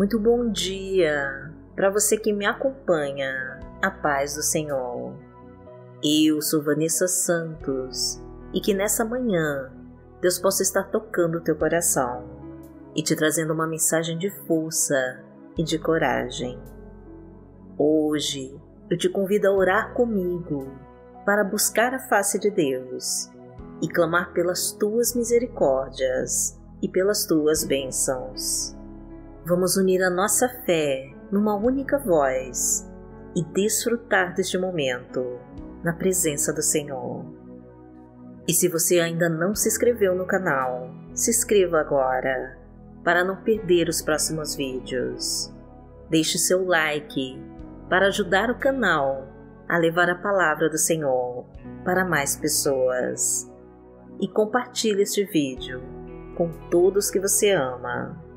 Muito bom dia para você que me acompanha. A paz do Senhor. Eu sou Vanessa Santos e que nessa manhã Deus possa estar tocando o teu coração e te trazendo uma mensagem de força e de coragem. Hoje eu te convido a orar comigo para buscar a face de Deus e clamar pelas tuas misericórdias e pelas tuas bênçãos. Vamos unir a nossa fé numa única voz e desfrutar deste momento na presença do Senhor. E se você ainda não se inscreveu no canal, se inscreva agora para não perder os próximos vídeos. Deixe seu like para ajudar o canal a levar a palavra do Senhor para mais pessoas. E compartilhe este vídeo com todos que você ama.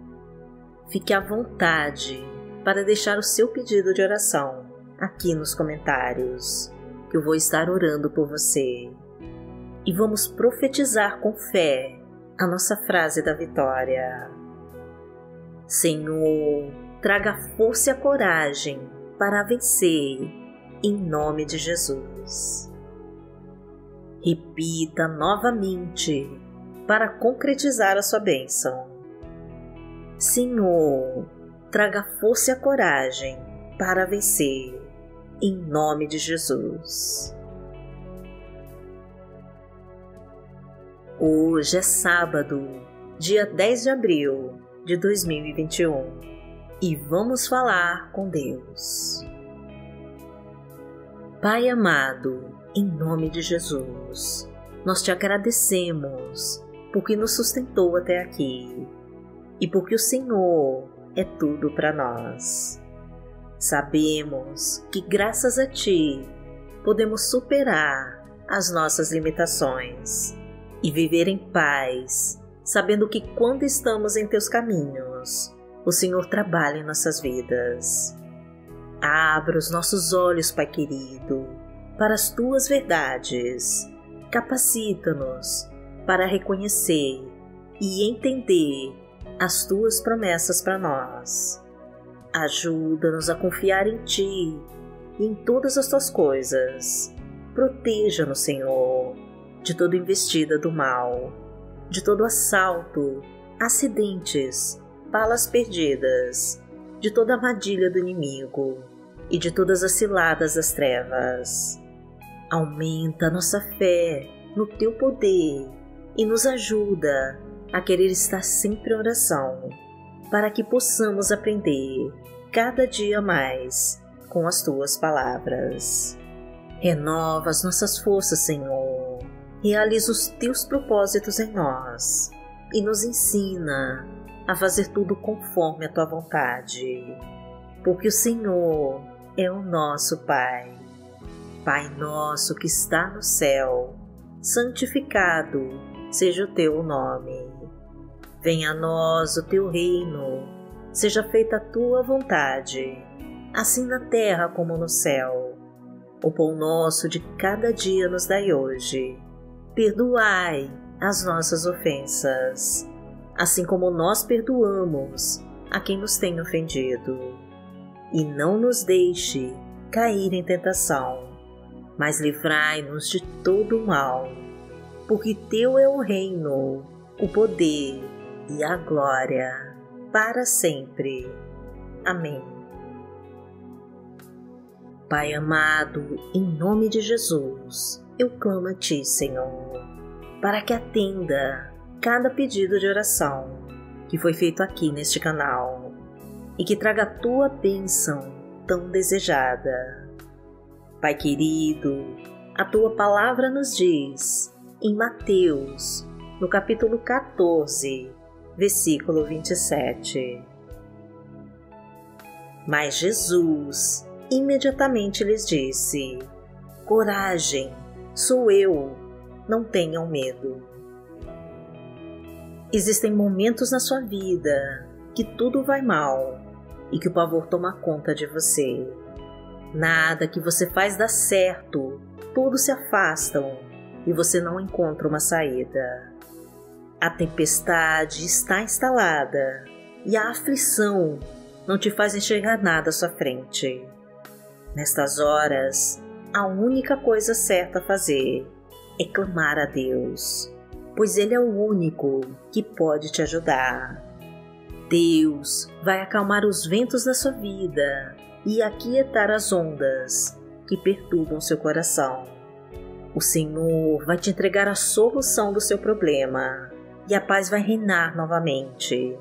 Fique à vontade para deixar o seu pedido de oração aqui nos comentários, eu vou estar orando por você. E vamos profetizar com fé a nossa frase da vitória. Senhor, traga força e a coragem para vencer, em nome de Jesus. Repita novamente para concretizar a sua bênção. Senhor, traga força e a coragem para vencer, em nome de Jesus. Hoje é sábado, dia 10 de abril de 2021 e vamos falar com Deus. Pai amado, em nome de Jesus, nós te agradecemos porque nos sustentou até aqui e porque o Senhor é tudo para nós. Sabemos que, graças a Ti, podemos superar as nossas limitações e viver em paz, sabendo que quando estamos em Teus caminhos, o Senhor trabalha em nossas vidas. Abra os nossos olhos, Pai querido, para as Tuas verdades. Capacita-nos para reconhecer e entender as tuas promessas para nós. Ajuda-nos a confiar em ti e em todas as tuas coisas. Proteja-nos, Senhor, de toda investida do mal, de todo assalto, acidentes, balas perdidas, de toda armadilha do inimigo e de todas as ciladas das trevas. Aumenta nossa fé no teu poder e nos ajuda a querer estar sempre em oração, para que possamos aprender cada dia mais com as tuas palavras. Renova as nossas forças, Senhor. Realiza os teus propósitos em nós e nos ensina a fazer tudo conforme a tua vontade, porque o Senhor é o nosso Pai. Pai nosso que está no céu, santificado seja o teu nome. Venha a nós o teu reino, seja feita a tua vontade, assim na terra como no céu. O pão nosso de cada dia nos dai hoje. Perdoai as nossas ofensas, assim como nós perdoamos a quem nos tem ofendido. E não nos deixe cair em tentação, mas livrai-nos de todo o mal porque Teu é o reino, o poder e a glória, para sempre. Amém. Pai amado, em nome de Jesus, eu clamo a Ti, Senhor, para que atenda cada pedido de oração que foi feito aqui neste canal e que traga a Tua bênção tão desejada. Pai querido, a Tua palavra nos diz em Mateus, no capítulo 14, versículo 27. Mas Jesus imediatamente lhes disse: Coragem, sou eu, não tenham medo. Existem momentos na sua vida que tudo vai mal e que o pavor toma conta de você. Nada que você faz dá certo, todos se afastam e você não encontra uma saída. A tempestade está instalada e a aflição não te faz enxergar nada à sua frente. Nestas horas, a única coisa certa a fazer é clamar a Deus, pois Ele é o único que pode te ajudar. Deus vai acalmar os ventos da sua vida e aquietar as ondas que perturbam seu coração. O Senhor vai te entregar a solução do seu problema e a paz vai reinar novamente,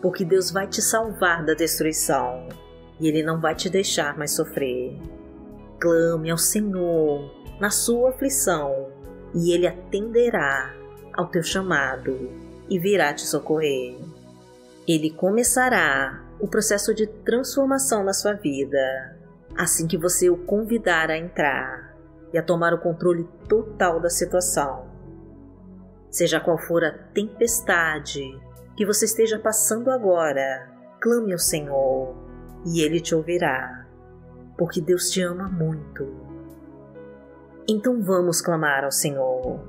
porque Deus vai te salvar da destruição e Ele não vai te deixar mais sofrer. Clame ao Senhor na sua aflição e Ele atenderá ao teu chamado e virá te socorrer. Ele começará o processo de transformação na sua vida assim que você o convidar a entrar e a tomar o controle total da situação. Seja qual for a tempestade que você esteja passando agora, clame ao Senhor e Ele te ouvirá, porque Deus te ama muito. Então vamos clamar ao Senhor.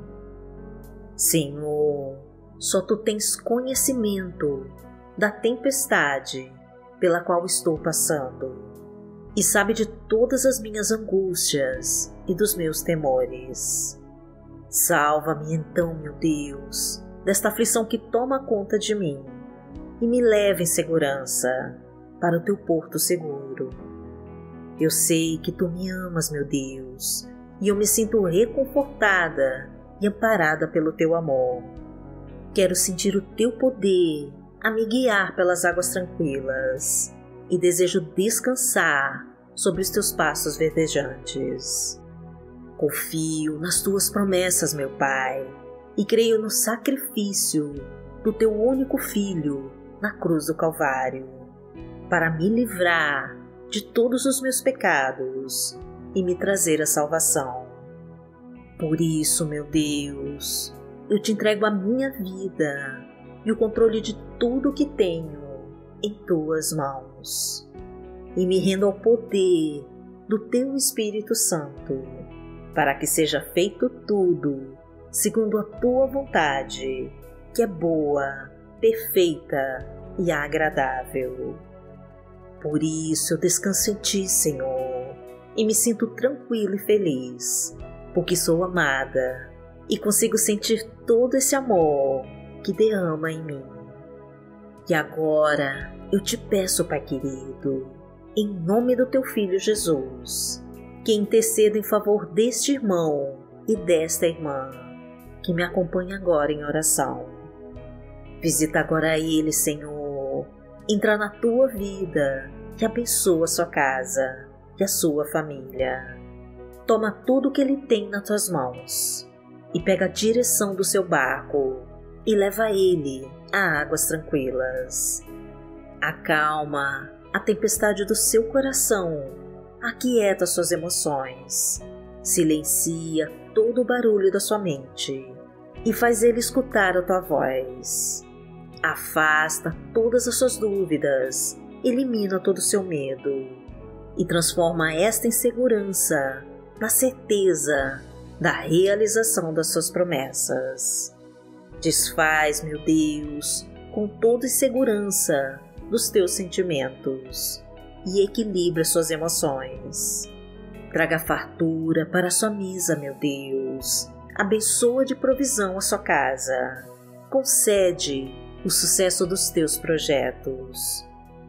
Senhor, só tu tens conhecimento da tempestade pela qual estou passando e sabe de todas as minhas angústias e dos meus temores. Salva-me então, meu Deus, desta aflição que toma conta de mim e me leva em segurança para o teu porto seguro. Eu sei que tu me amas, meu Deus, e eu me sinto reconfortada e amparada pelo teu amor. Quero sentir o teu poder a me guiar pelas águas tranquilas e desejo descansar sobre os teus passos verdejantes. Confio nas tuas promessas, meu Pai, e creio no sacrifício do teu único filho na cruz do Calvário, para me livrar de todos os meus pecados e me trazer a salvação. Por isso, meu Deus, eu te entrego a minha vida e o controle de tudo o que tenho em tuas mãos e me rendo ao poder do teu Espírito Santo, para que seja feito tudo segundo a tua vontade, que é boa, perfeita e agradável. Por isso eu descanso em ti, Senhor, e me sinto tranquilo e feliz, porque sou amada e consigo sentir todo esse amor que derrama em mim. E agora eu te peço, Pai querido, em nome do teu Filho Jesus, que interceda em favor deste irmão e desta irmã que me acompanha agora em oração. Visita agora ele, Senhor, entra na tua vida e abençoa a sua casa e a sua família. Toma tudo o que ele tem nas tuas mãos e pega a direção do seu barco e leva ele a águas tranquilas. Acalma a tempestade do seu coração, aquieta suas emoções, silencia todo o barulho da sua mente e faz ele escutar a tua voz. Afasta todas as suas dúvidas, elimina todo o seu medo e transforma esta insegurança na certeza da realização das suas promessas. Desfaz, meu Deus, com toda segurança dos teus sentimentos e equilibra suas emoções. Traga fartura para sua mesa, meu Deus. Abençoa de provisão a sua casa. Concede o sucesso dos teus projetos.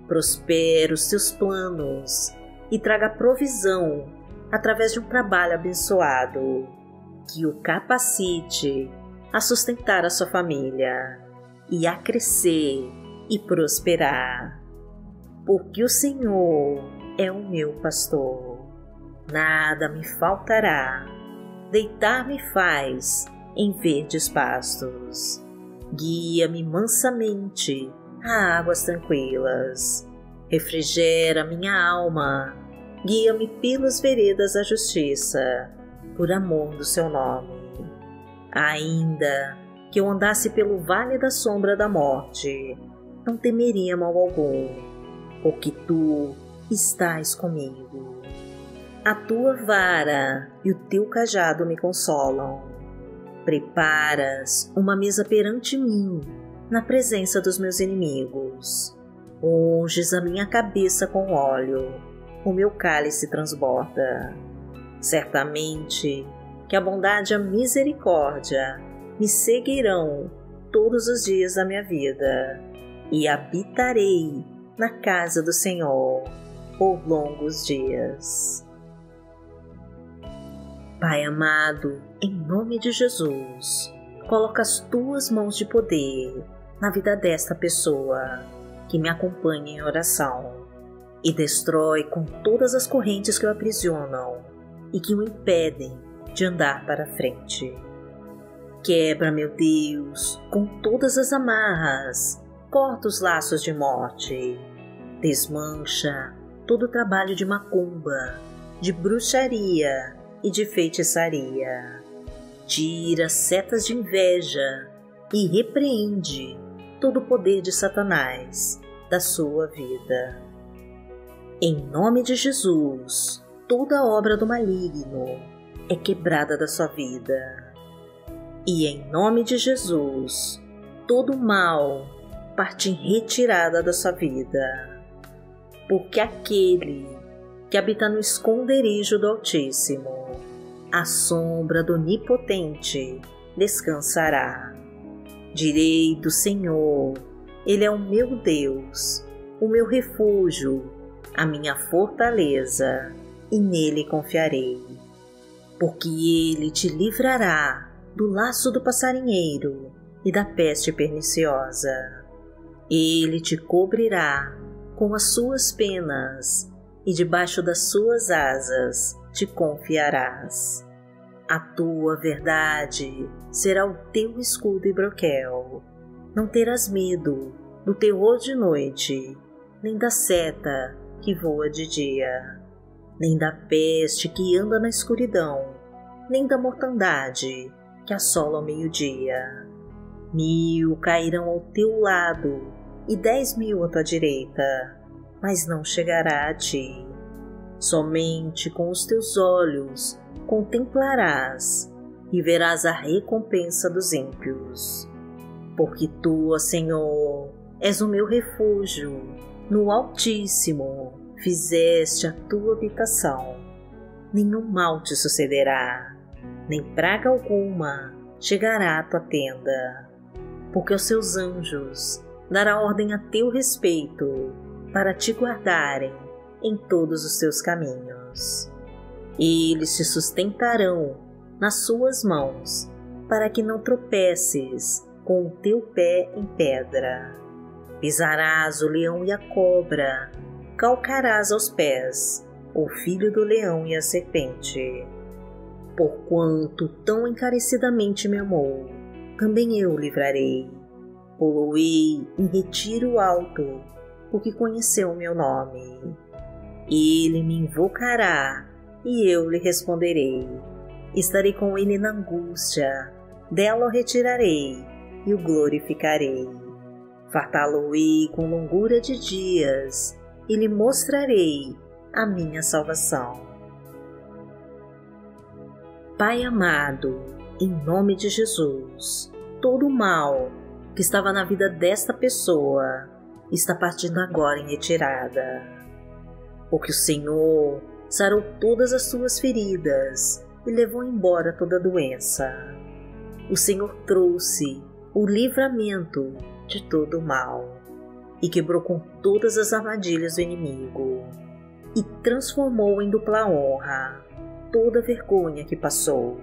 Prospera os teus planos e traga provisão através de um trabalho abençoado que o capacite a sustentar a sua família e a crescer e prosperar. Porque o Senhor é o meu pastor, nada me faltará. Deitar-me faz em verdes pastos. Guia-me mansamente a águas tranquilas. Refrigera minha alma. Guia-me pelas veredas da justiça, por amor do seu nome. Ainda que eu andasse pelo vale da sombra da morte, não temeria mal algum, porque tu estás comigo. A tua vara e o teu cajado me consolam. Preparas uma mesa perante mim, na presença dos meus inimigos. unges a minha cabeça com óleo, o meu cálice transborda. Certamente que a bondade e a misericórdia me seguirão todos os dias da minha vida e habitarei na casa do Senhor por longos dias. Pai amado, em nome de Jesus, coloca as tuas mãos de poder na vida desta pessoa que me acompanha em oração e destrói com todas as correntes que o aprisionam e que o impedem de andar para frente. Quebra, meu Deus, com todas as amarras, corta os laços de morte, desmancha todo o trabalho de macumba, de bruxaria e de feitiçaria. Tira setas de inveja e repreende todo o poder de Satanás da sua vida. Em nome de Jesus, toda obra do maligno é quebrada da sua vida. E em nome de Jesus, todo mal parte em retirada da sua vida. Porque aquele que habita no esconderijo do Altíssimo, a sombra do Onipotente descansará. Direi do Senhor, Ele é o meu Deus, o meu refúgio, a minha fortaleza, e nele confiarei. Porque Ele te livrará do laço do passarinheiro e da peste perniciosa. Ele te cobrirá com as suas penas, e debaixo das suas asas te confiarás. A tua verdade será o teu escudo e broquel. Não terás medo do terror de noite, nem da seta que voa de dia, nem da peste que anda na escuridão, nem da mortandade que assola ao meio-dia. Mil cairão ao teu lado e dez mil à tua direita, mas não chegará a ti. Somente com os teus olhos contemplarás e verás a recompensa dos ímpios. Porque tu, ó Senhor, és o meu refúgio, no Altíssimo fizeste a tua habitação. Nenhum mal te sucederá, nem praga alguma chegará à tua tenda, porque os seus anjos dará ordem a teu respeito para te guardarem em todos os seus caminhos eles te sustentarão nas suas mãos, para que não tropeces com o teu pé em pedra. Pisarás o leão e a cobra, calcarás aos pés o filho do leão e a serpente. Porquanto tão encarecidamente me amou, também eu livrarei. Poloei em retiro alto, porque conheceu o meu nome. Ele me invocará e eu lhe responderei. Estarei com ele na angústia, dela o retirarei e o glorificarei. Fartá-lo-ei com longura de dias e lhe mostrarei a minha salvação. Pai amado, em nome de Jesus, todo mal que estava na vida desta pessoa está partindo agora em retirada. Porque o Senhor sarou todas as suas feridas e levou embora toda a doença. O Senhor trouxe o livramento de todo o mal e quebrou com todas as armadilhas do inimigo e transformou em dupla honra toda a vergonha que passou.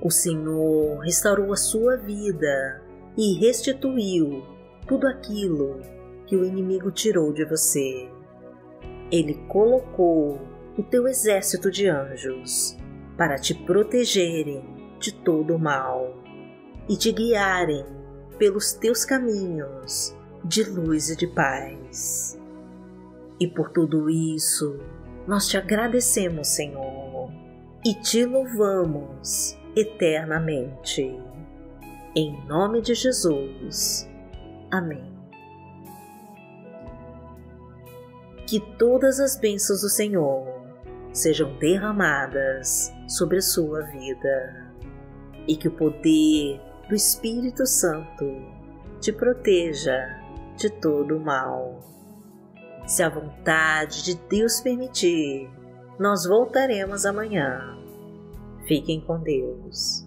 O Senhor restaurou a sua vida e restituiu tudo aquilo que o inimigo tirou de você. Ele colocou o teu exército de anjos para te protegerem de todo o mal e te guiarem pelos teus caminhos de luz e de paz. E por tudo isso, nós te agradecemos, Senhor, e te louvamos eternamente. Em nome de Jesus. Amém. que todas as bênçãos do Senhor sejam derramadas sobre a sua vida e que o poder do Espírito Santo te proteja de todo o mal. Se a vontade de Deus permitir, nós voltaremos amanhã. Fiquem com Deus.